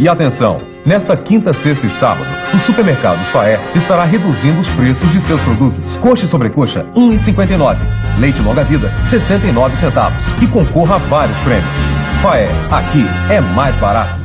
E atenção, nesta quinta, sexta e sábado, o supermercado Faé estará reduzindo os preços de seus produtos. Coxa e sobrecoxa, R$ 1,59. Leite longa vida, 69 centavos. E concorra a vários prêmios. Faé, aqui é mais barato.